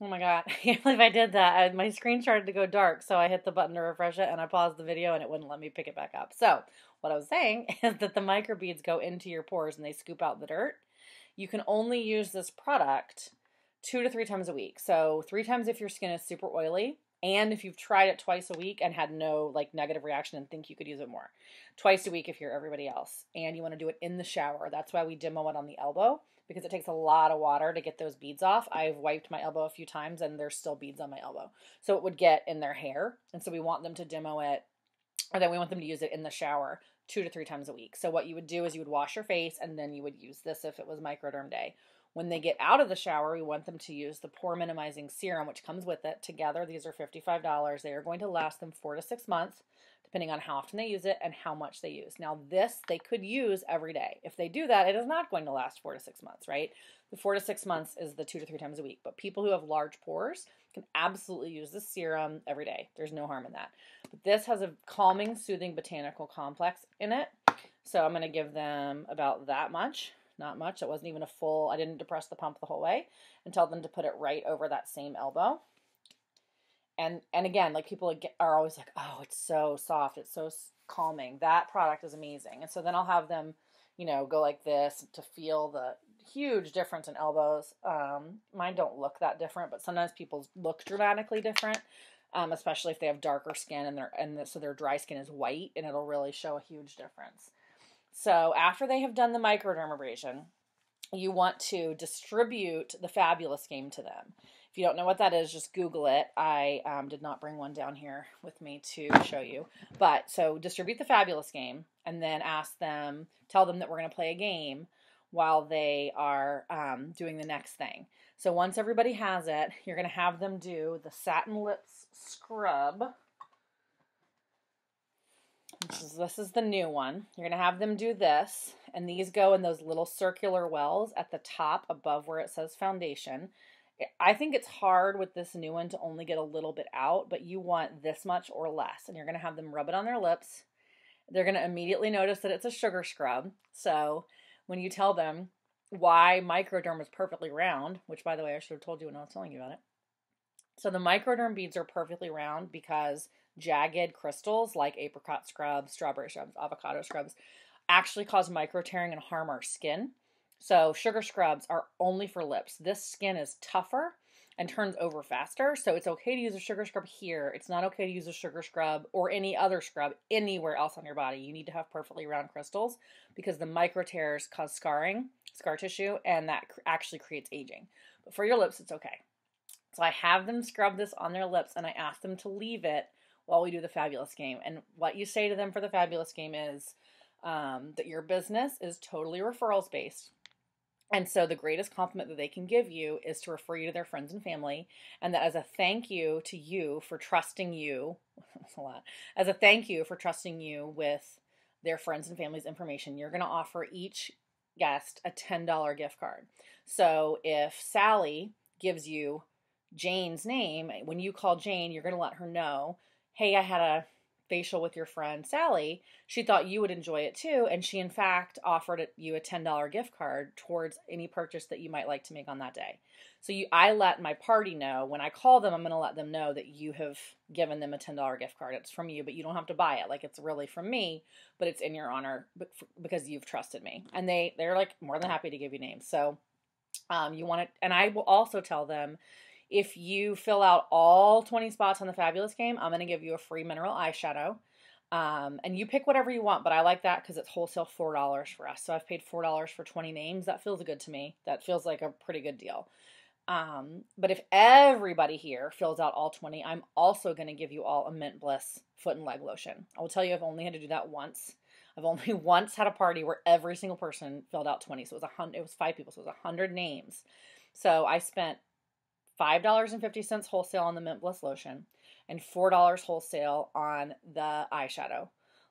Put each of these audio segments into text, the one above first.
Oh my god, I can't believe I did that. I, my screen started to go dark, so I hit the button to refresh it and I paused the video and it wouldn't let me pick it back up. So, what I was saying is that the microbeads go into your pores and they scoop out the dirt. You can only use this product two to three times a week. So, three times if your skin is super oily, and if you've tried it twice a week and had no like negative reaction and think you could use it more. Twice a week if you're everybody else. And you want to do it in the shower. That's why we demo it on the elbow because it takes a lot of water to get those beads off. I've wiped my elbow a few times and there's still beads on my elbow. So it would get in their hair. And so we want them to demo it or then we want them to use it in the shower two to three times a week. So what you would do is you would wash your face and then you would use this if it was microderm day. When they get out of the shower, we want them to use the pore minimizing serum, which comes with it. Together, these are $55. They are going to last them four to six months, depending on how often they use it and how much they use. Now, this they could use every day. If they do that, it is not going to last four to six months, right? The four to six months is the two to three times a week. But people who have large pores can absolutely use this serum every day. There's no harm in that. But this has a calming, soothing botanical complex in it. So I'm going to give them about that much not much. It wasn't even a full, I didn't depress the pump the whole way and tell them to put it right over that same elbow. And and again, like people are always like, oh, it's so soft, it's so calming. That product is amazing. And so then I'll have them, you know, go like this to feel the huge difference in elbows. Um, mine don't look that different, but sometimes people look dramatically different. Um, especially if they have darker skin and their and so their dry skin is white, and it'll really show a huge difference. So after they have done the microdermabrasion, you want to distribute the fabulous game to them. If you don't know what that is, just Google it. I um, did not bring one down here with me to show you. But so distribute the fabulous game and then ask them, tell them that we're going to play a game while they are um, doing the next thing. So once everybody has it, you're going to have them do the satin lips scrub this is, this is the new one. You're going to have them do this, and these go in those little circular wells at the top above where it says foundation. I think it's hard with this new one to only get a little bit out, but you want this much or less. And you're going to have them rub it on their lips. They're going to immediately notice that it's a sugar scrub. So when you tell them why microderm is perfectly round, which by the way, I should have told you when I was telling you about it. So the microderm beads are perfectly round because jagged crystals like apricot scrubs, strawberry scrubs, avocado scrubs actually cause micro tearing and harm our skin. So sugar scrubs are only for lips. This skin is tougher and turns over faster. So it's okay to use a sugar scrub here. It's not okay to use a sugar scrub or any other scrub anywhere else on your body. You need to have perfectly round crystals because the micro tears cause scarring, scar tissue, and that actually creates aging. But for your lips, it's okay. So I have them scrub this on their lips and I ask them to leave it while we do the fabulous game. And what you say to them for the fabulous game is um, that your business is totally referrals based. And so the greatest compliment that they can give you is to refer you to their friends and family. And that as a thank you to you for trusting you, a lot, as a thank you for trusting you with their friends and family's information, you're going to offer each guest a $10 gift card. So if Sally gives you Jane's name, when you call Jane, you're going to let her know hey, I had a facial with your friend Sally. She thought you would enjoy it too. And she, in fact, offered you a $10 gift card towards any purchase that you might like to make on that day. So you, I let my party know when I call them, I'm going to let them know that you have given them a $10 gift card. It's from you, but you don't have to buy it. Like it's really from me, but it's in your honor because you've trusted me. And they, they're like more than happy to give you names. So um, you want it, and I will also tell them if you fill out all 20 spots on the Fabulous game, I'm going to give you a free mineral eyeshadow. Um, and you pick whatever you want, but I like that because it's wholesale $4 for us. So I've paid $4 for 20 names. That feels good to me. That feels like a pretty good deal. Um, but if everybody here fills out all 20, I'm also going to give you all a Mint Bliss foot and leg lotion. I will tell you, I've only had to do that once. I've only once had a party where every single person filled out 20. So it was a hundred, it was five people. So it was a hundred names. So I spent $5.50 wholesale on the Mint Bliss lotion and $4 wholesale on the eyeshadow.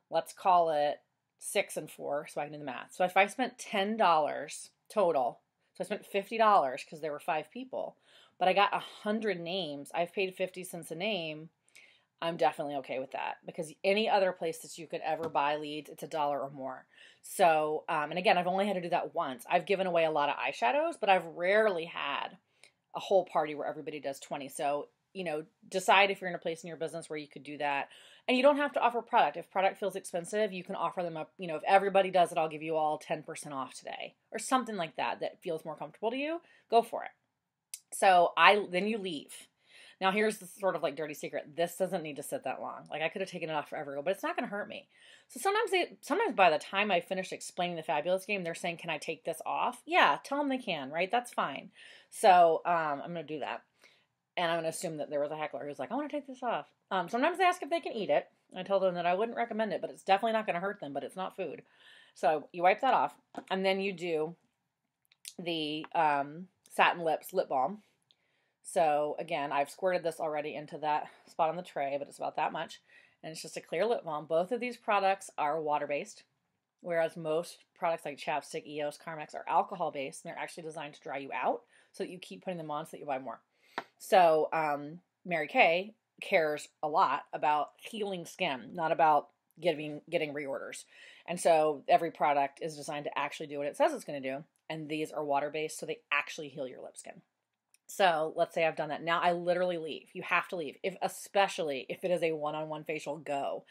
Let's call it six and four so I can do the math. So if I spent $10 total, so I spent $50 because there were five people, but I got 100 names, I've paid 50 cents a name. I'm definitely okay with that because any other place that you could ever buy leads, it's a dollar or more. So, um, and again, I've only had to do that once. I've given away a lot of eyeshadows, but I've rarely had a whole party where everybody does 20. So, you know, decide if you're in a place in your business where you could do that. And you don't have to offer product. If product feels expensive, you can offer them up, you know, if everybody does it, I'll give you all 10% off today or something like that that feels more comfortable to you. Go for it. So, I then you leave. Now, here's the sort of like dirty secret. This doesn't need to sit that long. Like I could have taken it off forever ago, but it's not going to hurt me. So sometimes they, sometimes by the time I finish explaining the fabulous game, they're saying, "Can I take this off?" Yeah, tell them they can. Right? That's fine. So um, I'm going to do that, and I'm going to assume that there was a heckler who's like, "I want to take this off." Um, sometimes they ask if they can eat it. I tell them that I wouldn't recommend it, but it's definitely not going to hurt them. But it's not food. So you wipe that off, and then you do the um, satin lips lip balm so again, I've squirted this already into that spot on the tray, but it's about that much. And it's just a clear lip balm. Both of these products are water-based, whereas most products like Chapstick, EOS, Carmex are alcohol-based, and they're actually designed to dry you out so that you keep putting them on so that you buy more. So um, Mary Kay cares a lot about healing skin, not about getting getting reorders. And so every product is designed to actually do what it says it's going to do. And these are water-based, so they actually heal your lip skin. So let's say I've done that. Now I literally leave. You have to leave, if especially if it is a one-on-one facial. Go,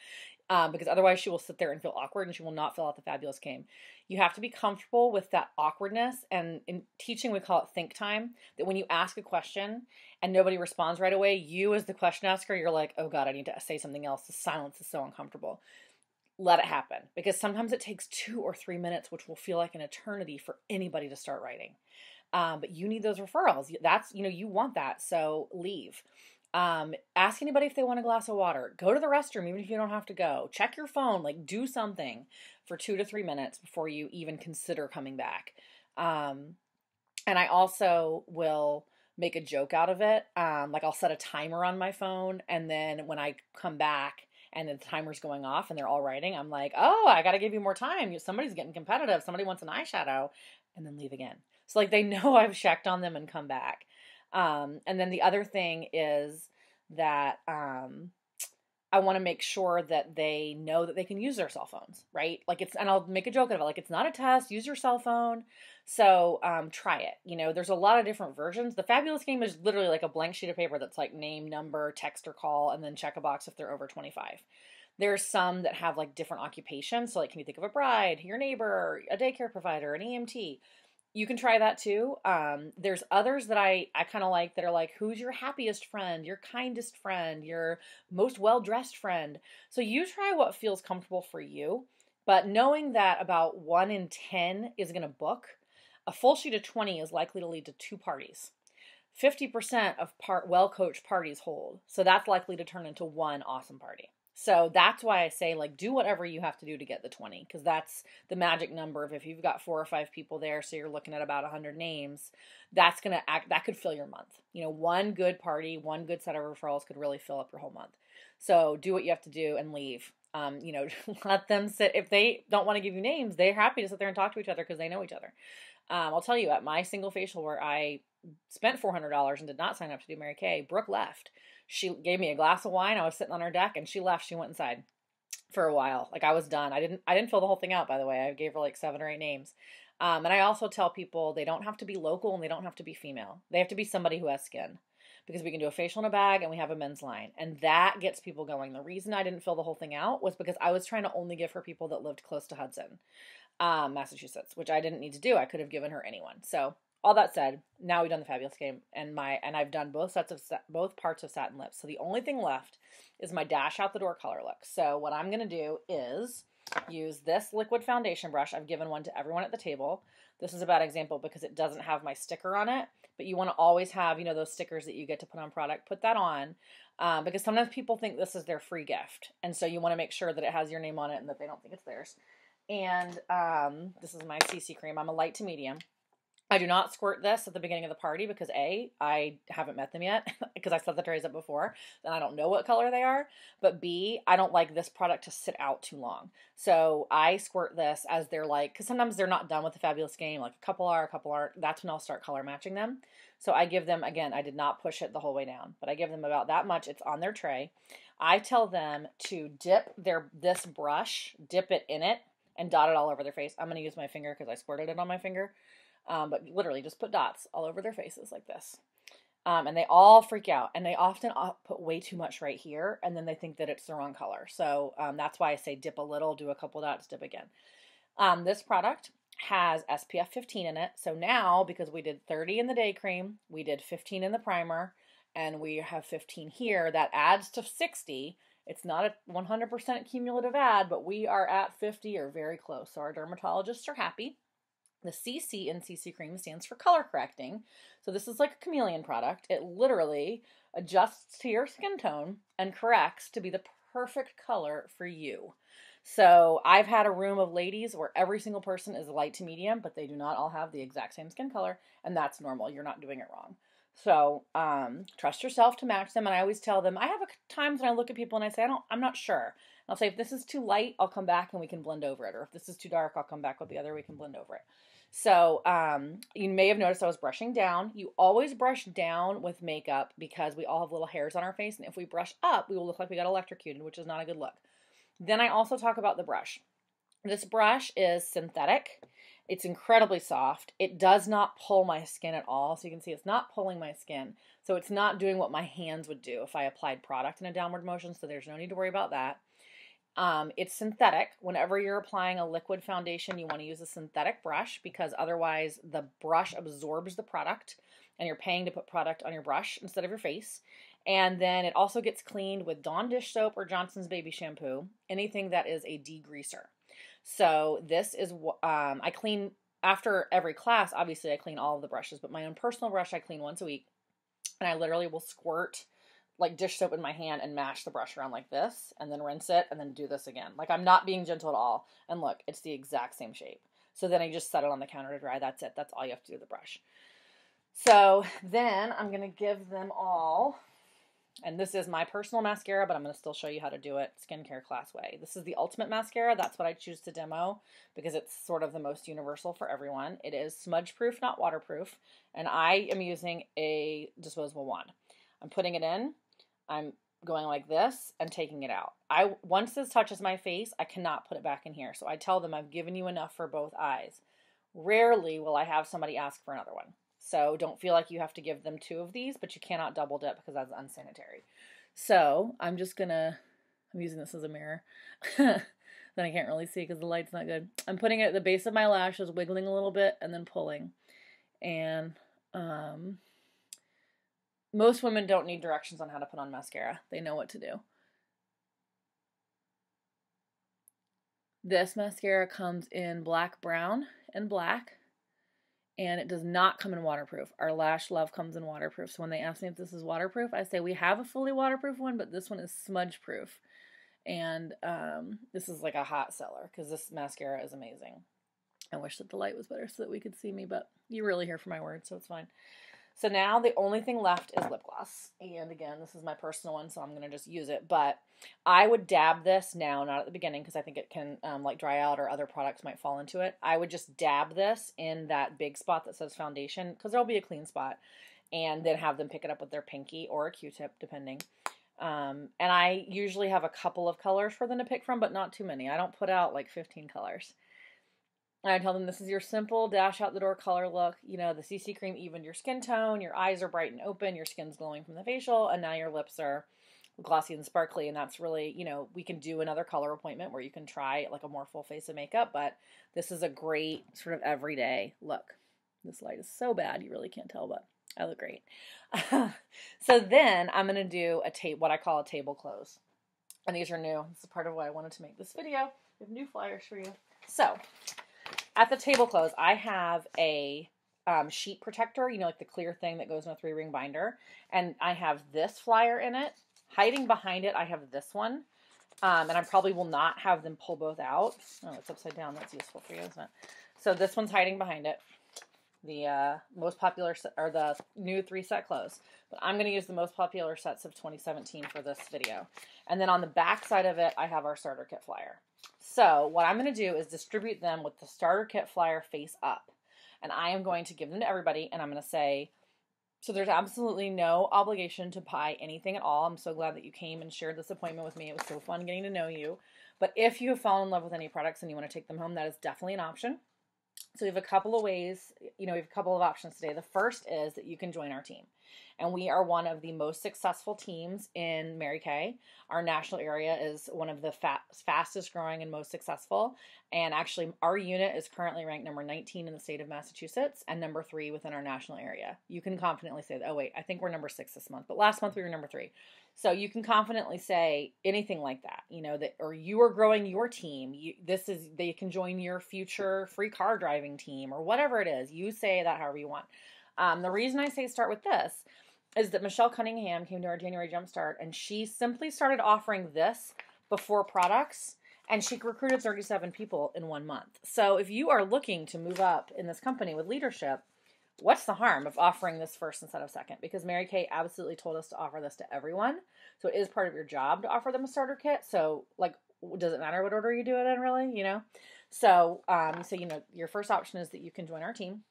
um, because otherwise she will sit there and feel awkward, and she will not fill out the fabulous game. You have to be comfortable with that awkwardness. And in teaching, we call it think time. That when you ask a question and nobody responds right away, you as the question asker, you're like, oh god, I need to say something else. The silence is so uncomfortable. Let it happen because sometimes it takes two or three minutes, which will feel like an eternity for anybody to start writing. Um, but you need those referrals. That's, you know, you want that. So leave. Um, ask anybody if they want a glass of water. Go to the restroom, even if you don't have to go. Check your phone. Like, do something for two to three minutes before you even consider coming back. Um, and I also will make a joke out of it. Um, like, I'll set a timer on my phone, and then when I come back, and the timer's going off and they're all writing, I'm like, oh, I got to give you more time. Somebody's getting competitive. Somebody wants an eyeshadow, and then leave again. So like they know I've checked on them and come back. Um, and then the other thing is that um, I want to make sure that they know that they can use their cell phones, right? Like it's, and I'll make a joke of it, like it's not a test. Use your cell phone. So um, try it. You know, there's a lot of different versions. The fabulous game is literally like a blank sheet of paper that's like name, number, text or call, and then check a box if they're over 25. There's some that have like different occupations. So like, can you think of a bride, your neighbor, a daycare provider, an EMT? You can try that too. Um, there's others that I, I kind of like that are like, who's your happiest friend, your kindest friend, your most well dressed friend. So you try what feels comfortable for you. But knowing that about one in 10 is going to book, a full sheet of 20 is likely to lead to two parties. 50% of part well coached parties hold. So that's likely to turn into one awesome party. So that's why I say, like, do whatever you have to do to get the 20, because that's the magic number of if you've got four or five people there, so you're looking at about 100 names, that's going to act, that could fill your month. You know, one good party, one good set of referrals could really fill up your whole month. So do what you have to do and leave. Um, you know, let them sit. If they don't want to give you names, they're happy to sit there and talk to each other because they know each other. Um, I'll tell you, at my single facial where I spent $400 and did not sign up to do Mary Kay, Brooke left she gave me a glass of wine. I was sitting on her deck and she left. She went inside for a while. Like I was done. I didn't I didn't fill the whole thing out by the way. I gave her like seven or eight names. Um, and I also tell people they don't have to be local and they don't have to be female. They have to be somebody who has skin. Because we can do a facial in a bag and we have a men's line. And that gets people going. The reason I didn't fill the whole thing out was because I was trying to only give her people that lived close to Hudson, um, Massachusetts, which I didn't need to do. I could have given her anyone. So all that said, now we've done the fabulous game, and my and I've done both sets of both parts of satin lips. So the only thing left is my dash out the door color look. So what I'm gonna do is use this liquid foundation brush. I've given one to everyone at the table. This is a bad example because it doesn't have my sticker on it, but you want to always have, you know, those stickers that you get to put on product. Put that on um, because sometimes people think this is their free gift. And so you want to make sure that it has your name on it and that they don't think it's theirs. And um, this is my CC cream. I'm a light to medium. I do not squirt this at the beginning of the party because A, I haven't met them yet because I set the trays up before and I don't know what color they are. But B, I don't like this product to sit out too long. So I squirt this as they're like, because sometimes they're not done with the fabulous game. Like a couple are, a couple aren't. That's when I'll start color matching them. So I give them, again, I did not push it the whole way down, but I give them about that much. It's on their tray. I tell them to dip their this brush, dip it in it, and dot it all over their face. I'm going to use my finger because I squirted it on my finger um, but literally just put dots all over their faces like this. Um, and they all freak out, and they often put way too much right here, and then they think that it's the wrong color. So um, that's why I say dip a little, do a couple dots, dip again. Um, this product has SPF 15 in it. So now, because we did 30 in the day cream, we did 15 in the primer, and we have 15 here, that adds to 60. It's not a 100% cumulative add, but we are at 50 or very close. So our dermatologists are happy. The CC in CC cream stands for color correcting. So this is like a chameleon product. It literally adjusts to your skin tone and corrects to be the perfect color for you. So I've had a room of ladies where every single person is light to medium, but they do not all have the exact same skin color, and that's normal. You're not doing it wrong. So um, trust yourself to match them. And I always tell them I have a, times when I look at people and I say I don't, I'm not sure. I'll say if this is too light, I'll come back and we can blend over it, or if this is too dark, I'll come back with the other. We can blend over it. So um, you may have noticed I was brushing down. You always brush down with makeup because we all have little hairs on our face, and if we brush up, we will look like we got electrocuted, which is not a good look. Then I also talk about the brush. This brush is synthetic. It's incredibly soft. It does not pull my skin at all. So you can see it's not pulling my skin. So it's not doing what my hands would do if I applied product in a downward motion. So there's no need to worry about that. Um, it's synthetic. Whenever you're applying a liquid foundation, you want to use a synthetic brush because otherwise the brush absorbs the product and you're paying to put product on your brush instead of your face. And then it also gets cleaned with Dawn dish soap or Johnson's baby shampoo, anything that is a degreaser. So this is um, I clean after every class. Obviously, I clean all of the brushes, but my own personal brush I clean once a week, and I literally will squirt like dish soap in my hand and mash the brush around like this, and then rinse it, and then do this again. Like I'm not being gentle at all. And look, it's the exact same shape. So then I just set it on the counter to dry. That's it. That's all you have to do with the brush. So then I'm gonna give them all and this is my personal mascara, but I'm going to still show you how to do it skincare class way. This is the ultimate mascara. That's what I choose to demo because it's sort of the most universal for everyone. It is smudge proof, not waterproof. And I am using a disposable wand. I'm putting it in. I'm going like this and taking it out. I once this touches my face, I cannot put it back in here. So I tell them I've given you enough for both eyes. Rarely will I have somebody ask for another one. So don't feel like you have to give them two of these, but you cannot double dip because that's unsanitary. So I'm just gonna, I'm using this as a mirror. then I can't really see because the light's not good. I'm putting it at the base of my lashes, wiggling a little bit, and then pulling. And um, most women don't need directions on how to put on mascara. They know what to do. This mascara comes in black, brown, and black and it does not come in waterproof. Our Lash Love comes in waterproof. So when they ask me if this is waterproof, I say we have a fully waterproof one, but this one is smudge proof. And um, this is like a hot seller because this mascara is amazing. I wish that the light was better so that we could see me, but you really hear from my words, so it's fine. So now the only thing left is lip gloss. And again, this is my personal one, so I'm going to just use it. But I would dab this now, not at the beginning, because I think it can um, like dry out or other products might fall into it. I would just dab this in that big spot that says foundation, because there'll be a clean spot. And then have them pick it up with their pinky or a Q-tip, depending. Um, and I usually have a couple of colors for them to pick from, but not too many. I don't put out like 15 colors. I tell them this is your simple dash out the door color look. You know, the CC cream evened your skin tone, your eyes are bright and open, your skin's glowing from the facial, and now your lips are glossy and sparkly. And that's really, you know, we can do another color appointment where you can try like a more full face of makeup, but this is a great sort of everyday look. This light is so bad, you really can't tell, but I look great. so then I'm going to do a tape, what I call a table close. And these are new. This is part of why I wanted to make this video. We have new flyers for you. So at the table I have a um, sheet protector, you know, like the clear thing that goes in a three ring binder. And I have this flyer in it. Hiding behind it, I have this one. Um, and I probably will not have them pull both out. Oh, it's upside down. That's useful for you, isn't it? So this one's hiding behind it. The uh, most popular, set, or the new three set clothes. But I'm going to use the most popular sets of 2017 for this video. And then on the back side of it, I have our starter kit flyer. So what I'm going to do is distribute them with the starter kit flyer face up. And I am going to give them to everybody and I'm going to say, so there's absolutely no obligation to buy anything at all. I'm so glad that you came and shared this appointment with me. It was so fun getting to know you. But if you have fallen in love with any products and you want to take them home, that is definitely an option. So we have a couple of ways, you know, we have a couple of options today. The first is that you can join our team. And we are one of the most successful teams in Mary Kay. Our national area is one of the fa- fastest growing and most successful. And actually, our unit is currently ranked number 19 in the state of Massachusetts and number three within our national area. You can confidently say that. Oh, wait, I think we're number six this month, but last month we were number three. So you can confidently say anything like that, you know, that or you are growing your team. You, this is they can join your future free car driving team or whatever it is. You say that however you want. Um, the reason I say start with this is that Michelle Cunningham came to our January Jumpstart and she simply started offering this before products and she recruited 37 people in one month. So if you are looking to move up in this company with leadership, what's the harm of offering this first instead of second? Because Mary Kay absolutely told us to offer this to everyone. So it is part of your job to offer them a starter kit. So like does it matter what order you do it in really, you know? So um so you know your first option is that you can join our team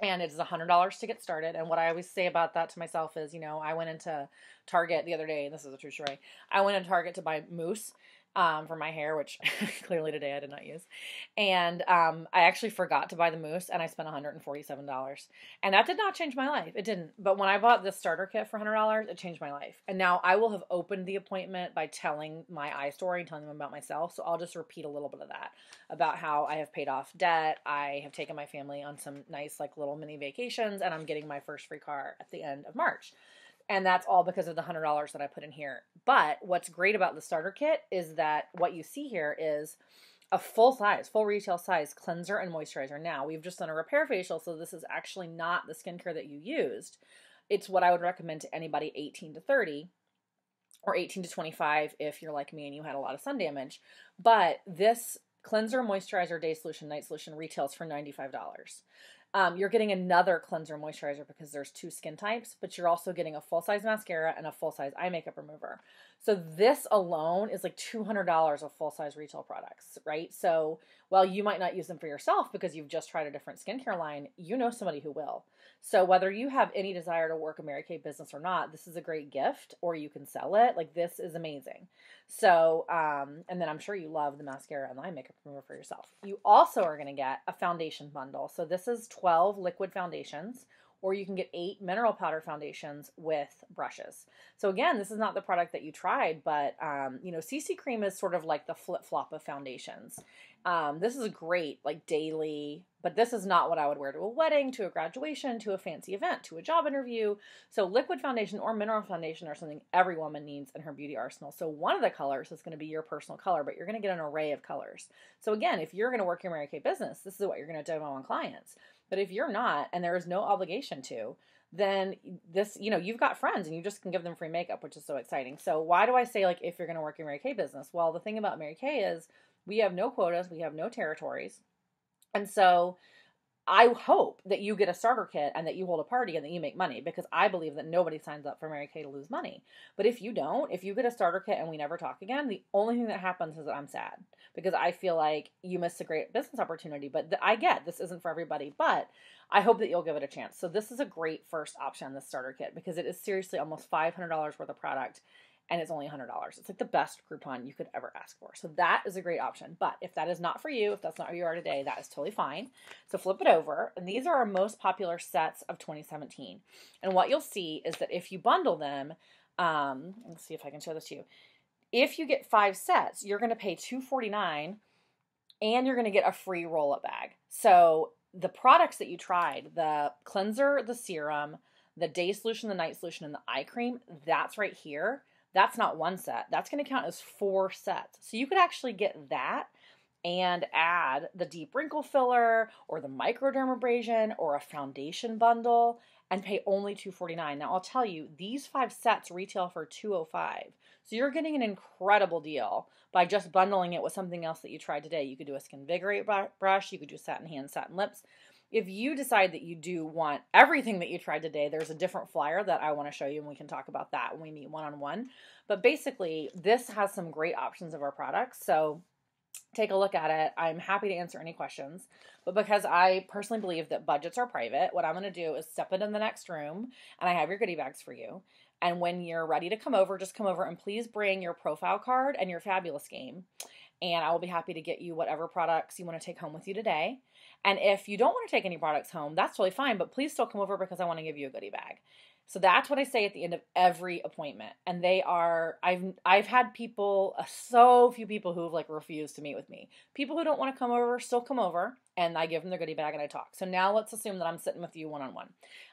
and it is a hundred dollars to get started. And what I always say about that to myself is, you know, I went into Target the other day, and this is a true story. I went into Target to buy mousse, um, for my hair, which clearly today I did not use. And um, I actually forgot to buy the mousse and I spent $147. And that did not change my life. It didn't. But when I bought this starter kit for $100, it changed my life. And now I will have opened the appointment by telling my eye story and telling them about myself. So I'll just repeat a little bit of that about how I have paid off debt. I have taken my family on some nice, like, little mini vacations and I'm getting my first free car at the end of March and that's all because of the hundred dollars that I put in here. But what's great about the starter kit is that what you see here is a full size, full retail size cleanser and moisturizer. Now we've just done a repair facial, so this is actually not the skincare that you used. It's what I would recommend to anybody 18 to 30 or 18 to 25 if you're like me and you had a lot of sun damage. But this cleanser, moisturizer, day solution, night solution retails for $95. Um, you're getting another cleanser moisturizer because there's two skin types, but you're also getting a full size mascara and a full size eye makeup remover. So this alone is like $200 of full size retail products, right? So while you might not use them for yourself because you've just tried a different skincare line, you know somebody who will. So whether you have any desire to work a Mary Kay business or not, this is a great gift or you can sell it. Like this is amazing. So, um, and then I'm sure you love the mascara and eye makeup remover for yourself. You also are going to get a foundation bundle. So this is 12 liquid foundations or you can get eight mineral powder foundations with brushes. So again, this is not the product that you tried, but um, you know, CC cream is sort of like the flip flop of foundations. Um, this is a great, like daily, but this is not what I would wear to a wedding, to a graduation, to a fancy event, to a job interview. So liquid foundation or mineral foundation are something every woman needs in her beauty arsenal. So one of the colors is going to be your personal color, but you're going to get an array of colors. So again, if you're going to work your Mary Kay business, this is what you're going to demo on clients. But if you're not, and there is no obligation to, then this, you know, you've got friends and you just can give them free makeup, which is so exciting. So why do I say like if you're going to work your Mary Kay business? Well, the thing about Mary Kay is we have no quotas, we have no territories. And so I hope that you get a starter kit and that you hold a party and that you make money because I believe that nobody signs up for Mary Kay to lose money. But if you don't, if you get a starter kit and we never talk again, the only thing that happens is that I'm sad because I feel like you missed a great business opportunity. But th- I get this isn't for everybody, but I hope that you'll give it a chance. So this is a great first option, the starter kit, because it is seriously almost $500 worth of product and it's only $100. It's like the best Groupon you could ever ask for. So that is a great option. But if that is not for you, if that's not where you are today, that is totally fine. So flip it over. And these are our most popular sets of 2017. And what you'll see is that if you bundle them, um, let's see if I can show this to you. If you get five sets, you're going to pay 249 and you're going to get a free roll-up bag. So the products that you tried, the cleanser, the serum, the day solution, the night solution, and the eye cream, that's right here that's not one set. That's going to count as four sets. So you could actually get that and add the deep wrinkle filler or the microdermabrasion or a foundation bundle and pay only 249 now i'll tell you these five sets retail for 205 so you're getting an incredible deal by just bundling it with something else that you tried today you could do a Skinvigorate brush you could do satin hands satin lips if you decide that you do want everything that you tried today, there's a different flyer that I want to show you, and we can talk about that when we meet one on one. But basically, this has some great options of our products. So take a look at it. I'm happy to answer any questions. But because I personally believe that budgets are private, what I'm going to do is step into the next room and I have your goodie bags for you. And when you're ready to come over, just come over and please bring your profile card and your fabulous game. And I will be happy to get you whatever products you want to take home with you today. And if you don't want to take any products home, that's totally fine, but please still come over because I want to give you a goodie bag. So that's what I say at the end of every appointment. And they are I've I've had people uh, so few people who've like refused to meet with me. People who don't want to come over still come over and I give them their goodie bag and I talk. So now let's assume that I'm sitting with you one on one.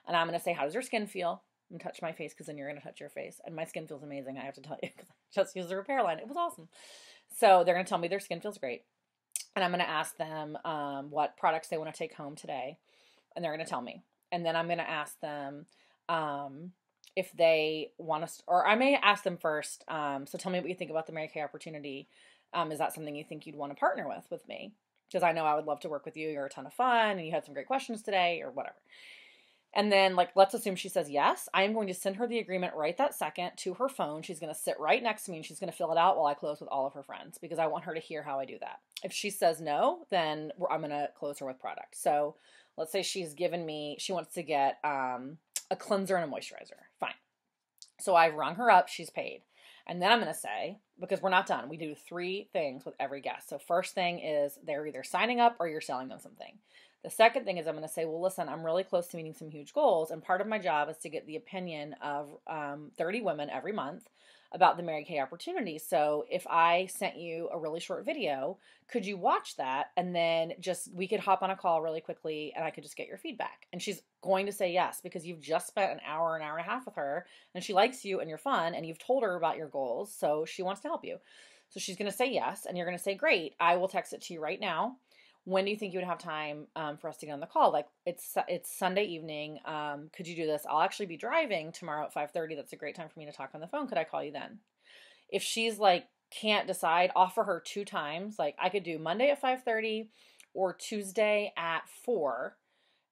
And I'm going to say how does your skin feel? I'm touch my face because then you're gonna touch your face. And my skin feels amazing, I have to tell you, because I just used the repair line. It was awesome. So they're gonna tell me their skin feels great. And I'm gonna ask them um, what products they want to take home today. And they're gonna tell me. And then I'm gonna ask them um, if they want to, or I may ask them first. Um, so tell me what you think about the Mary Kay opportunity. Um, is that something you think you'd want to partner with with me? Because I know I would love to work with you. You're a ton of fun, and you had some great questions today, or whatever. And then, like, let's assume she says yes. I am going to send her the agreement right that second to her phone. She's going to sit right next to me and she's going to fill it out while I close with all of her friends because I want her to hear how I do that. If she says no, then I'm going to close her with product. So let's say she's given me, she wants to get um, a cleanser and a moisturizer. Fine. So I've rung her up, she's paid. And then I'm going to say, because we're not done, we do three things with every guest. So, first thing is they're either signing up or you're selling them something. The second thing is I'm going to say, well, listen, I'm really close to meeting some huge goals, and part of my job is to get the opinion of um, 30 women every month about the Mary Kay opportunity. So if I sent you a really short video, could you watch that and then just we could hop on a call really quickly and I could just get your feedback? And she's going to say yes because you've just spent an hour, an hour and a half with her and she likes you and you're fun and you've told her about your goals, so she wants to help you. So she's going to say yes and you're going to say, "Great, I will text it to you right now." When do you think you would have time um, for us to get on the call? Like it's it's sunday evening um, could you do this? I'll actually be driving tomorrow at 5.30 that's a great time for me to talk on the phone. Could i call you then? If she's like can't decide offer her two times like i could do monday at 5.30 or tuesday at 4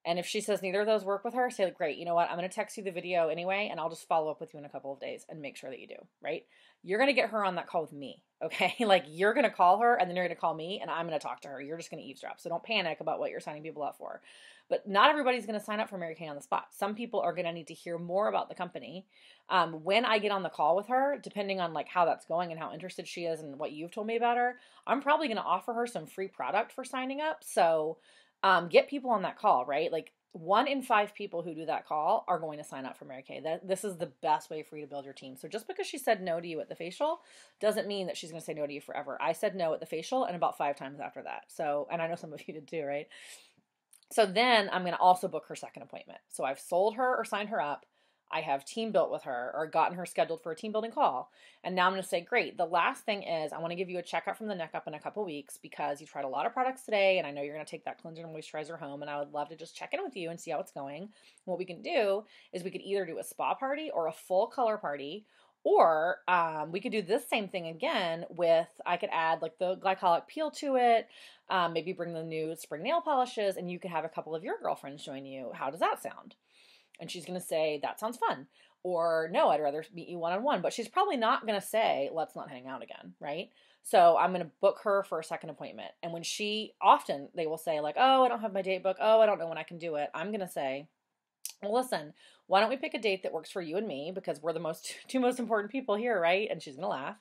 and if she says neither of those work with her say like great you know what i'm going to text you the video anyway and i'll just follow up with you in a couple of days and make sure that you do right you're going to get her on that call with me. Okay. like you're going to call her and then you're going to call me and I'm going to talk to her. You're just going to eavesdrop. So don't panic about what you're signing people up for. But not everybody's going to sign up for Mary Kay on the spot. Some people are going to need to hear more about the company. Um, when I get on the call with her, depending on like how that's going and how interested she is and what you've told me about her, I'm probably going to offer her some free product for signing up. So um, get people on that call, right? Like one in five people who do that call are going to sign up for Mary Kay. That this is the best way for you to build your team. So just because she said no to you at the facial doesn't mean that she's going to say no to you forever. I said no at the facial and about five times after that. So and I know some of you did too, right? So then I'm going to also book her second appointment. So I've sold her or signed her up. I have team built with her or gotten her scheduled for a team building call. And now I'm going to say, great. The last thing is I want to give you a checkup from the neck up in a couple weeks because you tried a lot of products today and I know you're going to take that cleanser and moisturizer home and I would love to just check in with you and see how it's going. What we can do is we could either do a spa party or a full color party or um, we could do this same thing again with, I could add like the glycolic peel to it, um, maybe bring the new spring nail polishes, and you could have a couple of your girlfriends join you. How does that sound? And she's going to say, That sounds fun. Or, No, I'd rather meet you one on one. But she's probably not going to say, Let's not hang out again, right? So I'm going to book her for a second appointment. And when she often, they will say, like, Oh, I don't have my date book. Oh, I don't know when I can do it. I'm going to say, well, listen, why don't we pick a date that works for you and me because we're the most two most important people here, right? And she's gonna laugh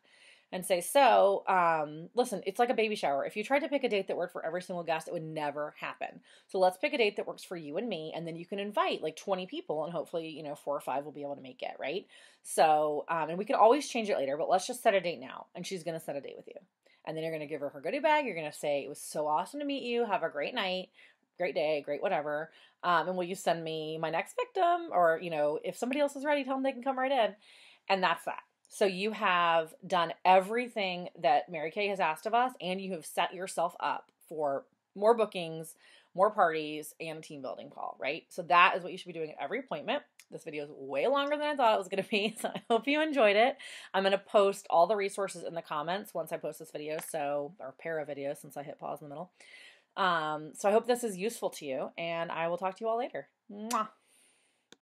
and say, So, um, listen, it's like a baby shower. If you tried to pick a date that worked for every single guest, it would never happen. So let's pick a date that works for you and me, and then you can invite like 20 people, and hopefully, you know, four or five will be able to make it, right? So, um, and we can always change it later, but let's just set a date now. And she's gonna set a date with you. And then you're gonna give her her goodie bag. You're gonna say, It was so awesome to meet you. Have a great night great day, great whatever. Um, and will you send me my next victim? Or, you know, if somebody else is ready, tell them they can come right in. And that's that. So you have done everything that Mary Kay has asked of us, and you have set yourself up for more bookings, more parties, and team building call, right? So that is what you should be doing at every appointment. This video is way longer than I thought it was going to be, so I hope you enjoyed it. I'm going to post all the resources in the comments once I post this video, so, or pair of videos since I hit pause in the middle. Um, so I hope this is useful to you, and I will talk to you all later. Mwah.